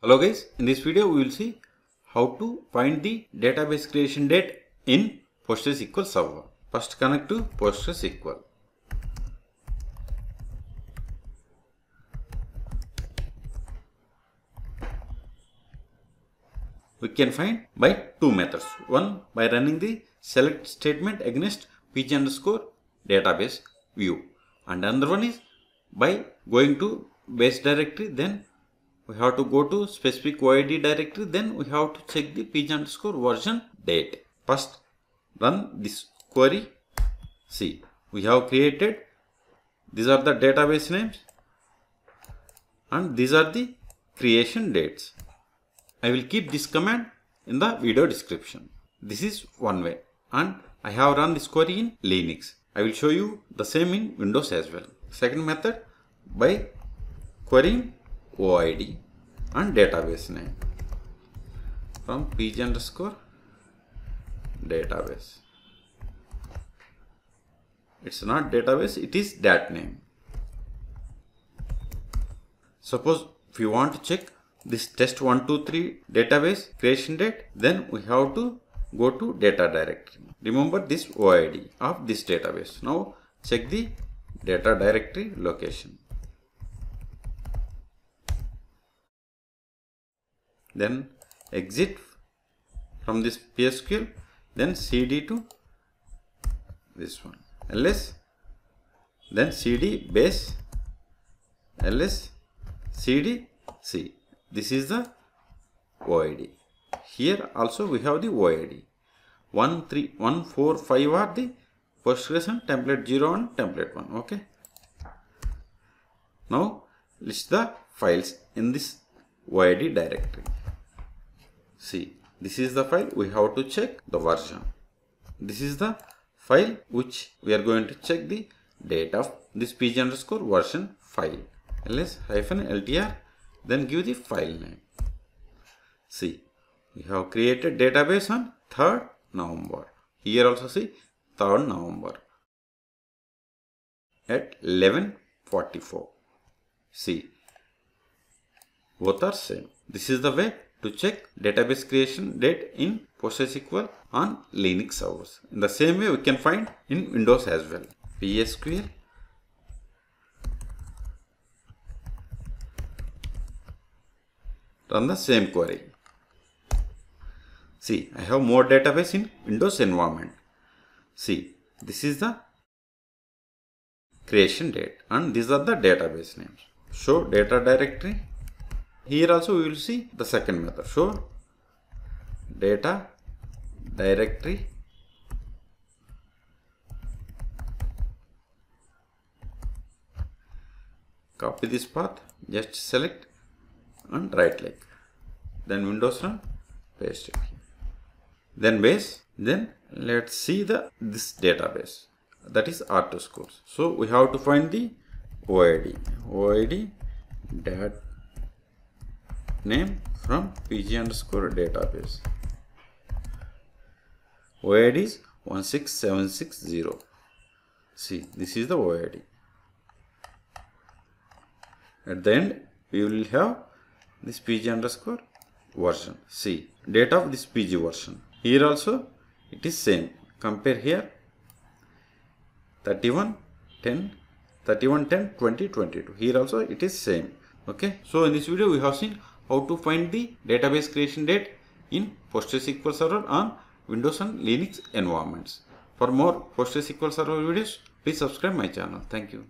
Hello guys, in this video we will see how to find the database creation date in PostgreSQL Server. First connect to PostgreSQL. We can find by two methods. One by running the select statement against pg underscore database view and another one is by going to base directory then we have to go to specific OID directory then we have to check the page underscore version date. First run this query. See we have created these are the database names and these are the creation dates. I will keep this command in the video description. This is one way and I have run this query in Linux. I will show you the same in Windows as well. Second method by querying OID and database name from pg underscore database. It's not database, it is dat name. Suppose if you want to check this test 123 database creation date, then we have to go to data directory. Remember this OID of this database. Now check the data directory location. Then exit from this PSQL then cd to this one. Ls then cd base. Ls cd c this is the OID here also we have the OID 1 3 1 4 5 are the Postgres and template 0 and template 1 okay? Now list the files in this OID directory See, this is the file we have to check the version. This is the file which we are going to check the date of this pg underscore version file ls hyphen ltr then give the file name. See, we have created database on 3rd November. Here also see 3rd November at 1144. See, both are same. This is the way to check database creation date in PostgreSQL on Linux servers. In the same way we can find in Windows as well. PSQL run the same query. See, I have more database in Windows environment. See, this is the creation date and these are the database names. Show data directory here also we will see the second method. So data directory copy this path just select and right click. Then windows run paste it. Then base then let's see the this database. That is r2 schools. So we have to find the oid oid dat name from pg underscore database. OID is 16760. See, this is the OID. At the end, we will have this pg underscore version. See, date of this pg version. Here also, it is same. Compare here 31 10 31 10 20 22. Here also it is same. Okay. So in this video we have seen how to find the database creation date in PostgreSQL Server on Windows and Linux environments. For more PostgreSQL Server videos, please subscribe my channel. Thank you.